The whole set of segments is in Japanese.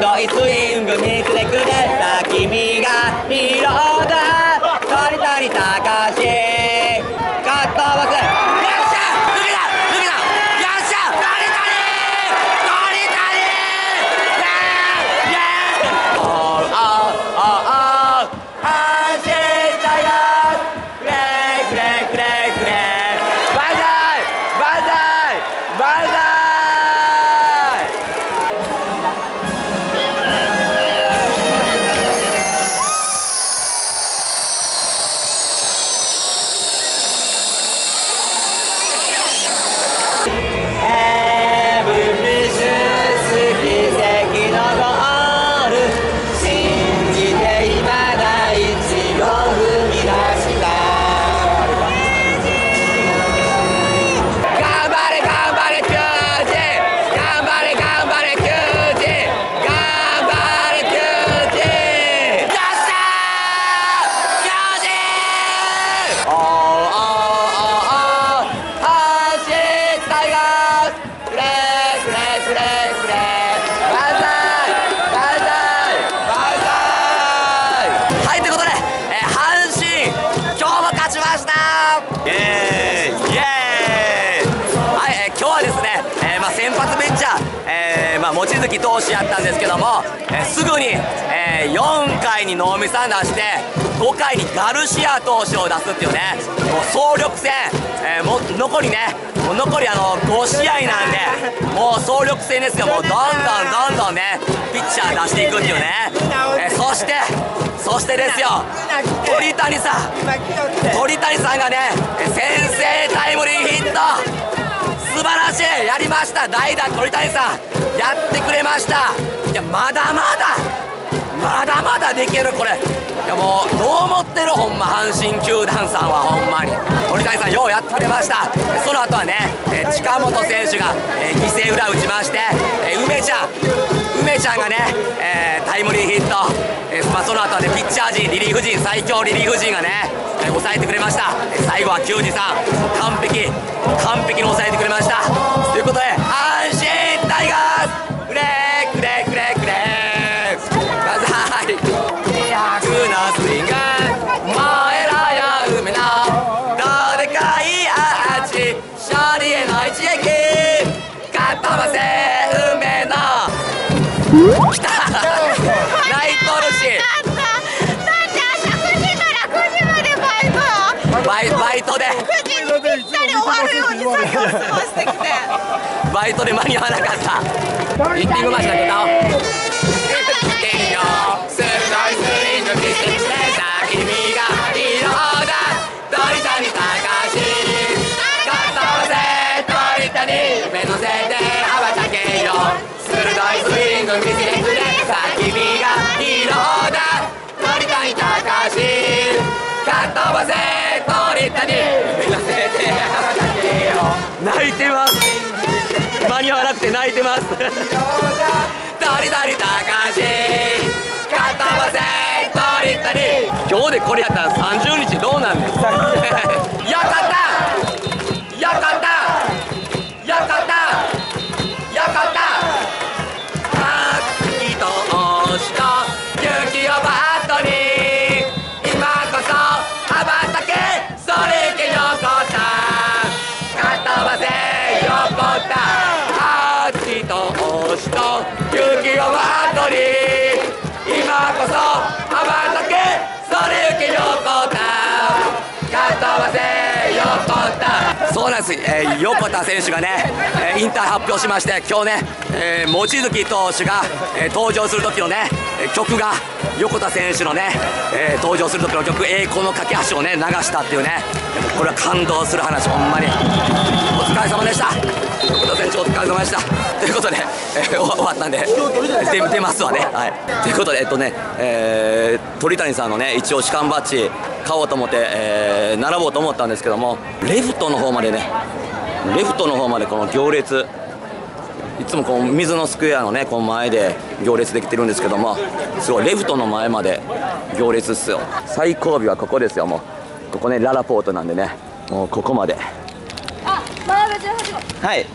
て羽ばたけよ鋭いスイング見せてくれた。君がヒーロ望月投手やったんですけども、えすぐに、え4回に能見さん出して5回にガルシア投手を出すっていうねもう総力戦、えもう残りねもう残りあの5試合なんでもう総力戦ですよもうどんどんどんどんねピッチャー出していくっていうね、えそしてそしてですよ鳥谷さん。鳥谷さんがね先制タイムリーヒット。やりました。代打鳥谷さん。やってくれました。いやまだまだ。まだまだできるこれ。いやもうどう思ってる？ほんま阪神球団さんは。ほんまに。鳥谷さんようやってくれました。その後はね近本選手がえ犠牲裏打ちまして梅ちゃん。梅ちゃんがね、えータイムリーヒット、まあ、その後はねピッチャー陣リリーフ陣最強リリーフ陣がね、抑えてくれました。最後は球児さん完璧完璧に抑えてくれました。ということで阪神タイガースくれークレーくれークレーバイバイトで。9時にぴったり終わるように作業過ごしてきて。バイトで間に合わなかった。行ってみましたけどかっ飛ばせ鳥谷目のせて羽ばたけよ泣いてます間に合わなくて泣いてます鳥谷隆かっ飛ばせ鳥谷今日でこれやったら30日どうなんですかそうなんです、えー横田選手がね、えー引退発表しまして今日ね、えー望月投手が、えー登場する時のねえー曲が横田選手のね、えー登場する時の曲「栄光の架け橋」をね流したっていうねこれは感動する話ほんまに。お疲れ様でした。横田選手お疲れ様でした。ということで、えー終わったんで出出ますわね。はい。ということでえっとね、えー鳥谷さんのね一応士官バッジ買おうと思って、えー並ぼうと思ったんですけどもレフトの方までねレフトの方までこの行列いつもこう水のスクエアのねこの前で行列できてるんですけどもすごいレフトの前まで行列っすよ。最後尾はここですよもう。ここねララポートなんでねもうここまで。あ、前部18号はい。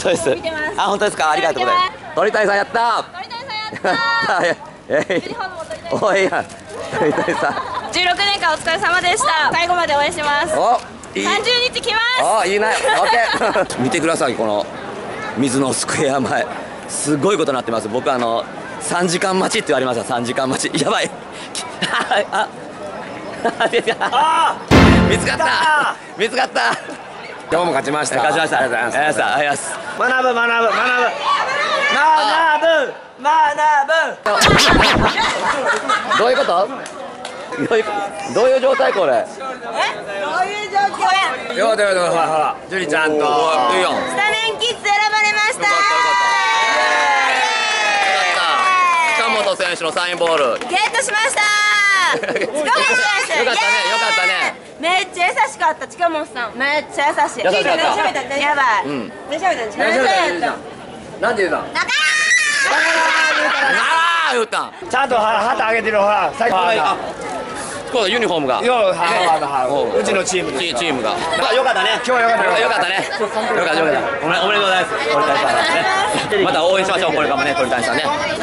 当です。あ本当ですか？ありがとうございます。鳥谷さんやった鳥谷さんやったー。ええユニフォームも鳥谷さんおいや。鳥谷さん16年間お疲れ様でした。最後まで応援します。おいい。30日来ます。おいいね。オッケー見てくださいこの水のスクエア前。すごいことになってます。僕あの3時間待ちって言われました。3時間待ち。やばい。あ見つかった見つかった今日も勝ちました勝ちましたありがとうございますありがとうございます学ぶ学ぶ学ぶ学ぶ学ぶどういうことどういうどういう状態これよよかったよかったほらほら樹里ちゃんと。いいよスタメンキッズ選ばれました。近本選手のサインボールゲットしました。よかった。ねよかった。ねめっちゃ優しかった。近本さんめっちゃ優しい優しかった。やばい、うん何喋った。ん何喋った。なんて言うのああ言った。んちゃんと旗上げてるほら最高あこうだユニフォームが。よははおはう。ちのチームチチームが。あよかったね。今日はよかったよかったね。よかったよかった。おめおめでとうございます。鳥谷さんねまた応援しましょうこれからもね鳥谷さんね。はい。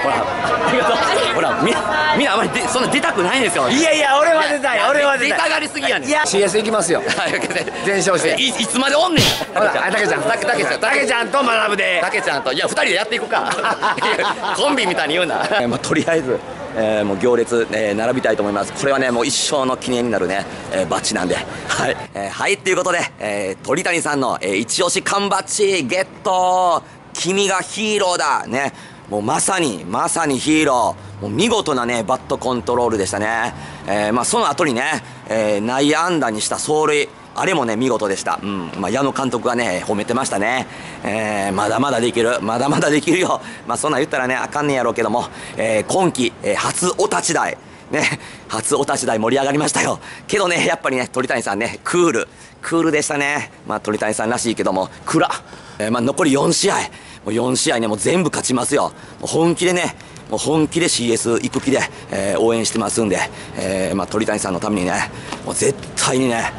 ほらありがとう。ほらみみんなあまりでそんな出たくないんですよ。いやいや俺は出たい。俺は出たい。出たがりすぎやねん。いや。CS 行きますよ。はい全勝して。いいつまでおんねん。ほらあたけちゃん。たけちゃん。たけちゃんと学ぶで。たけちゃんと。いや二人でやっていくか。コンビみたいに言うな、まあ、とりあえず、えーもう行列、えー並びたいと思います。これはねもう一生の記念になるね、えーバッジなんで。はい、えーはいっていうことで、えー鳥谷さんの、えー一押し缶バッジゲット。君がヒーローだ。ね。もうまさにまさにヒーロー。もう見事なねバットコントロールでしたね、えーまあ、その後にね、えー内野安打にした走塁。あれもね見事でした、うん。まあ、矢野監督がね褒めてましたね、えーまだまだできる。まだまだできるよ、まあ、そんなん言ったらねあかんねやろうけども、えー今季、えー初お立ち台。ね。初お立ち台盛り上がりましたよ。けどねやっぱりね鳥谷さんねクール。クールでしたね。まあ鳥谷さんらしいけども暗、えーまあ、残り4試合。もう4試合ねもう全部勝ちますよ。本気でねもう本気で CS 行く気で、えー応援してますんで、えーまあ、鳥谷さんのためにねもう絶対にね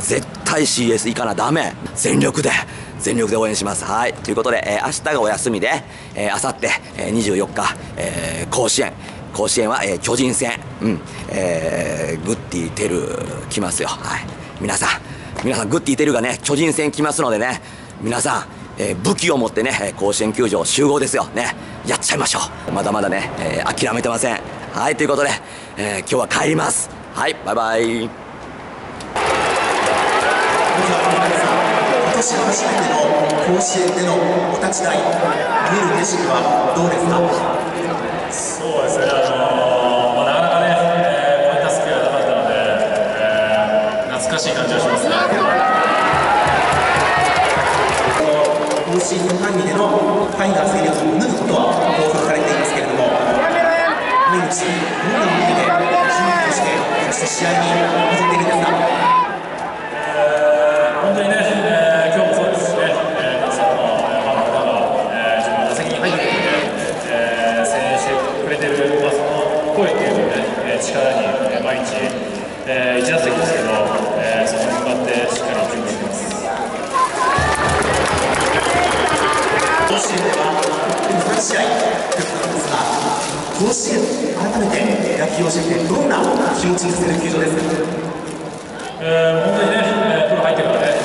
絶対 CS 行かなダメ。全力で。全力で応援します。はい。ということで、えー明日がお休みで、えー、あさって、えー、24日、えー甲子園。甲子園は、えー巨人戦。うん。えーグッディテル来ますよ。はい。皆さん。皆さんグッディテルがね巨人戦来ますのでね。皆さんえー武器を持ってね甲子園球場集合ですよ。ね。やっちゃいましょう。まだまだね、えー諦めてません。はい。ということで、えー今日は帰ります。はい。バイバイ。今年初めての甲子園でのお立ち台見える景色はどうですかそうですね、あのまあ、なかなかね、こういったスクエアなかったので、えー懐かしい感じがしますね。甲子園単位でのタイガー戦力を抜くことは報告されていますけれども毎日どんな思いで準備をしてそして試合に臨んでいるんですかどんな気持ちにさせる球場ですか？えー本当にね、プロ入ってからね、